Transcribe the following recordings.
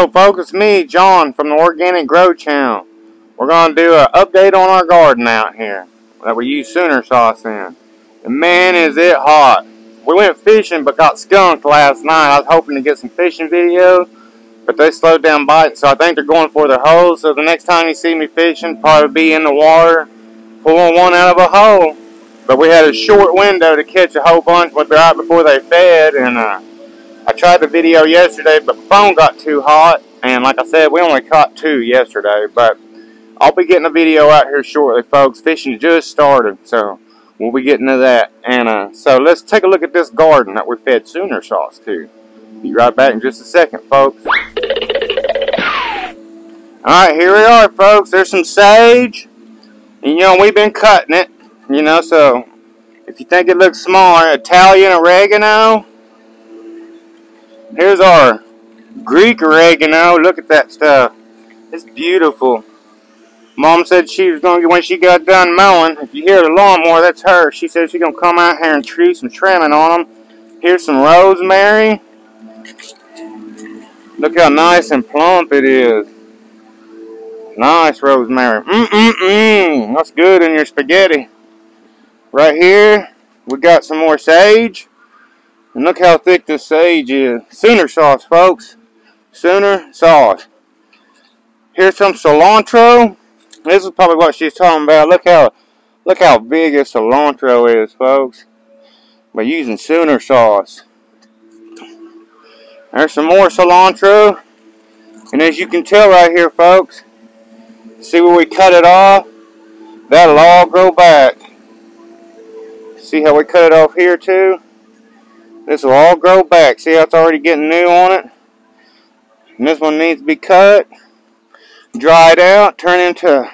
Hello folks, it's me, John, from the Organic Grow Channel. We're going to do an update on our garden out here that we use Sooner sauce in. And man, is it hot. We went fishing but got skunked last night. I was hoping to get some fishing videos, but they slowed down biting, so I think they're going for their holes. So the next time you see me fishing, probably be in the water, pulling one out of a hole. But we had a short window to catch a whole bunch right before they fed, and uh, I tried the video yesterday, but the phone got too hot. And like I said, we only caught two yesterday. But I'll be getting a video out here shortly, folks. Fishing just started, so we'll be getting to that. And uh, so let's take a look at this garden that we fed Sooner sauce to. Be right back in just a second, folks. Alright, here we are, folks. There's some sage. And, you know, we've been cutting it. You know, so if you think it looks small, Italian oregano Here's our Greek oregano. Look at that stuff. It's beautiful. Mom said she was going to, when she got done mowing, if you hear the lawnmower, that's her. She said she's going to come out here and treat some trimming on them. Here's some rosemary. Look how nice and plump it is. Nice rosemary. Mmm-mm-mm. That's good in your spaghetti. Right here, we got some more sage. And look how thick this sage is. Sooner sauce, folks. Sooner sauce. Here's some cilantro. This is probably what she's talking about. Look how look how big this cilantro is, folks. By using Sooner sauce. There's some more cilantro. And as you can tell right here, folks, see where we cut it off? That'll all grow back. See how we cut it off here too? This will all grow back. See how it's already getting new on it? And this one needs to be cut, dried out, turn into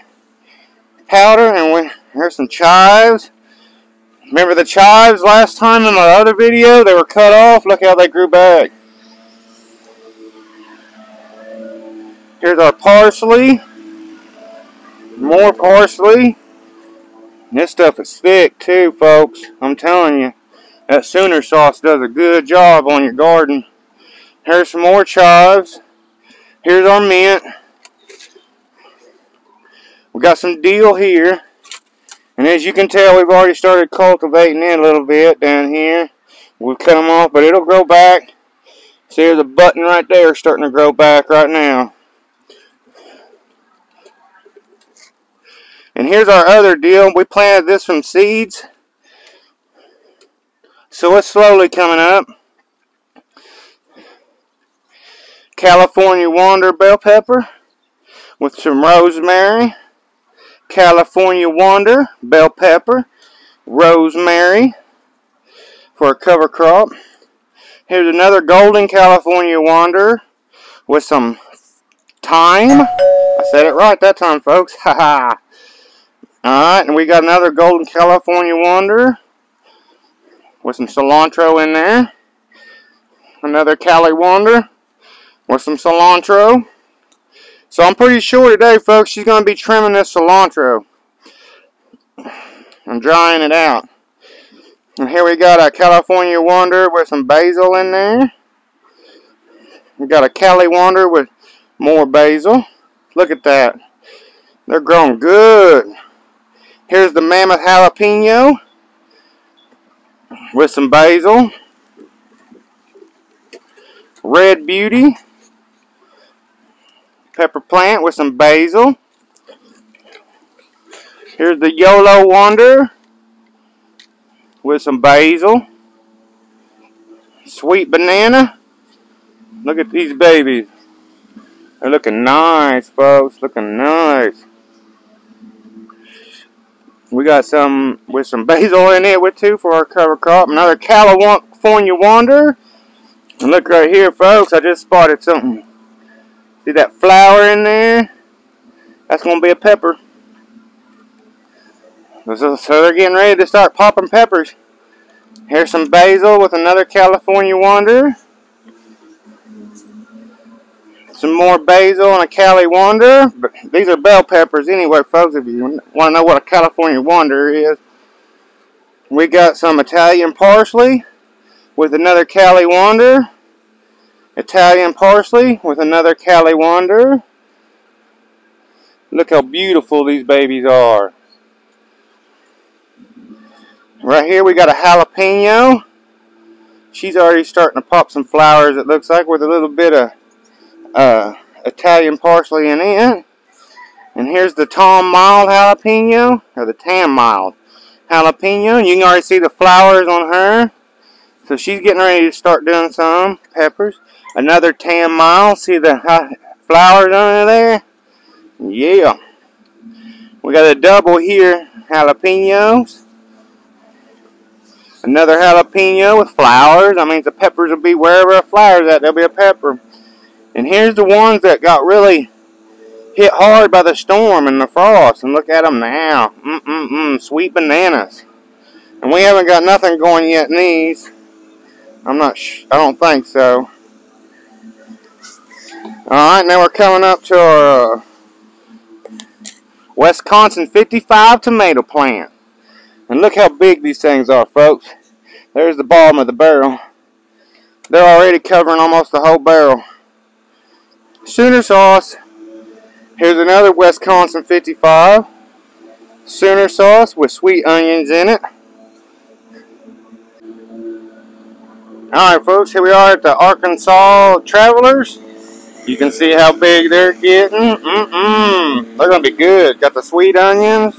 powder, and we, here's some chives. Remember the chives last time in my other video? They were cut off. Look how they grew back. Here's our parsley. More parsley. And this stuff is thick too, folks. I'm telling you. That Sooner sauce does a good job on your garden. Here's some more chives. Here's our mint. We got some dill here. And as you can tell, we've already started cultivating it a little bit down here. We'll cut them off, but it'll grow back. See, there's a button right there starting to grow back right now. And here's our other dill. We planted this from seeds. So it's slowly coming up. California Wonder bell pepper with some rosemary. California Wonder bell pepper, rosemary for a cover crop. Here's another golden California Wonder with some thyme. I said it right that time, folks. Haha. Alright, and we got another golden California Wonder with some cilantro in there. Another Cali Wonder with some cilantro. So I'm pretty sure today, folks, she's going to be trimming this cilantro. and drying it out. And here we got a California Wonder with some basil in there. We got a Cali Wonder with more basil. Look at that. They're growing good. Here's the Mammoth Jalapeno with some basil. Red Beauty. Pepper plant with some basil. Here's the YOLO Wonder with some basil. Sweet banana. Look at these babies. They're looking nice, folks. Looking nice. We got some with some basil in it with too for our cover crop. Another California Wonder. And look right here, folks. I just spotted something. See that flower in there? That's going to be a pepper. So, they're getting ready to start popping peppers. Here's some basil with another California Wonder. Some more basil and a Cali Wonder. But these are bell peppers anyway, folks, if you want to know what a California Wonder is. We got some Italian parsley with another Cali Wonder. Italian parsley with another Cali Wonder. Look how beautiful these babies are. Right here we got a jalapeno. She's already starting to pop some flowers, it looks like, with a little bit of uh, Italian parsley in it. And here's the Tom Mild jalapeno, or the Tam Mild jalapeno. And you can already see the flowers on her. So she's getting ready to start doing some peppers. Another Tam Mild. See the flowers under there? Yeah. We got a double here, jalapenos. Another jalapeno with flowers. I mean, the peppers will be wherever a flower's at, there'll be a pepper. And here's the ones that got really hit hard by the storm and the frost. And look at them now. Mm-mm-mm, sweet bananas. And we haven't got nothing going yet in these. I'm not I don't think so. Alright, now we're coming up to our uh, Wisconsin 55 tomato plant. And look how big these things are, folks. There's the bottom of the barrel. They're already covering almost the whole barrel. Sooner sauce. Here's another Wisconsin 55. Sooner sauce with sweet onions in it. Alright folks, here we are at the Arkansas Travelers. You can see how big they're getting. Mm-mm. They're going to be good. Got the sweet onions.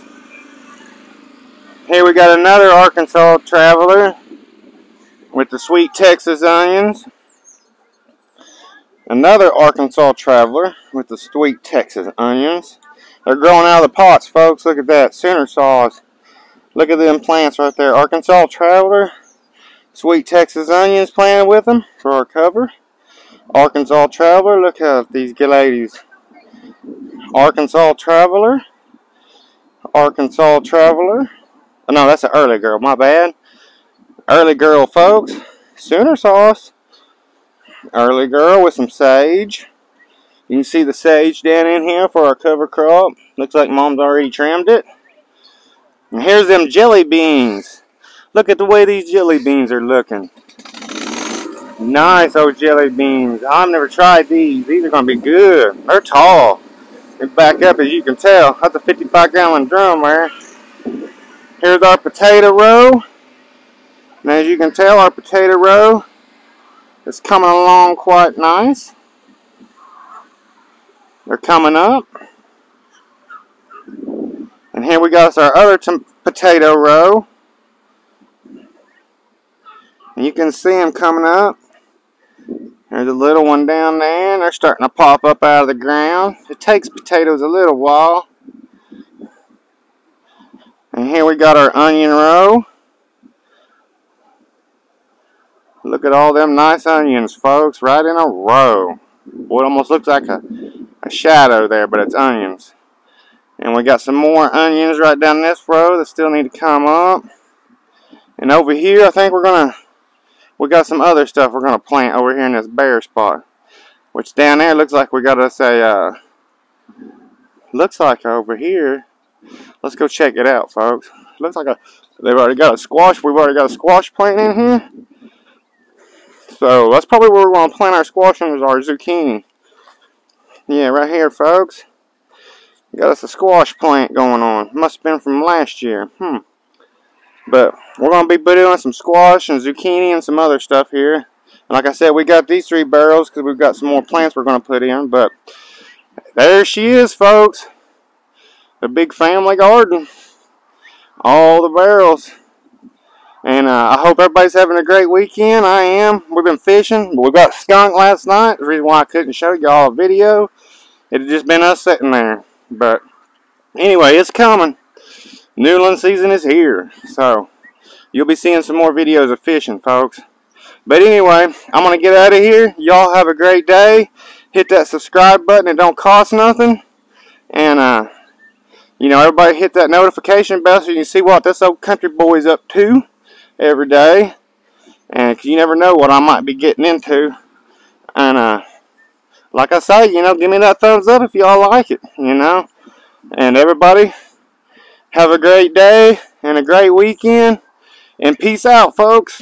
Here we got another Arkansas Traveler with the sweet Texas onions. Another Arkansas Traveler with the sweet Texas onions. They're growing out of the pots, folks. Look at that. Sooner sauce. Look at them plants right there. Arkansas Traveler. Sweet Texas onions planted with them for our cover. Arkansas Traveler. Look at these ladies. Arkansas Traveler. Arkansas Traveler. Oh, no, that's an early girl. My bad. Early girl, folks. Sooner sauce. Early girl with some sage. You can see the sage down in here for our cover crop. Looks like mom's already trimmed it. And here's them jelly beans. Look at the way these jelly beans are looking. Nice old jelly beans. I've never tried these. These are going to be good. They're tall. They back up as you can tell. That's a 55 gallon drum there. Here's our potato row. And as you can tell, our potato row is coming along quite nice. They're coming up. And here we got our other potato row. And you can see them coming up. There's a little one down there, and they're starting to pop up out of the ground. It takes potatoes a little while. And here we got our onion row. Look at all them nice onions, folks, right in a row. What almost looks like a, a shadow there, but it's onions. And we got some more onions right down this row that still need to come up. And over here, I think we're going to, we got some other stuff we're going to plant over here in this bare spot. Which down there looks like we got us a, uh, looks like over here, Let's go check it out, folks. Looks like a they've already got a squash. We've already got a squash plant in here. So that's probably where we're going to plant our squash and our zucchini. Yeah, right here, folks. Got us a squash plant going on. Must have been from last year. Hmm. But we're going to be doing some squash and zucchini and some other stuff here. And like I said, we got these three barrels because we've got some more plants we're going to put in. But there she is, folks the big family garden. All the barrels. And uh, I hope everybody's having a great weekend. I am. We've been fishing. We got skunk last night. The reason why I couldn't show y'all a video. It had just been us sitting there. But anyway, it's coming. Noodling season is here. So you'll be seeing some more videos of fishing, folks. But anyway, I'm going to get out of here. Y'all have a great day. Hit that subscribe button. It don't cost nothing. And, uh, you know, everybody hit that notification bell so you can see what this old country boy's up to every day. And you never know what I might be getting into. And, uh, like I say, you know, give me that thumbs up if y'all like it, you know. And everybody, have a great day and a great weekend. And peace out, folks.